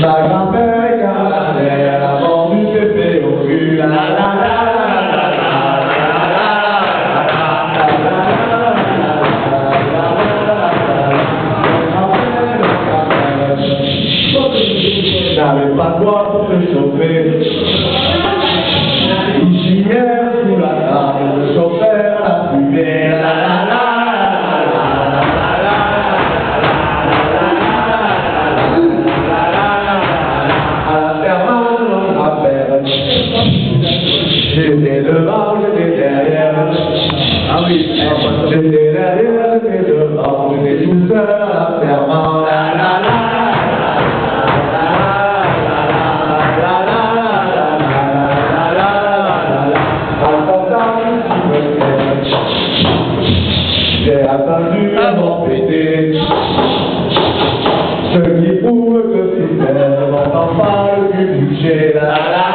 Ma grand-mère pépé au cul. La la la la la N'avais pas de chauffer. Ici, la le chauffeur a fumé. J'étais devant, j'étais derrière. Ah oui, j'étais derrière, j'étais devant, j'étais tout seul à ferme. La la la J'ai attendu avant péter Ce qui prouve que pas le budget. La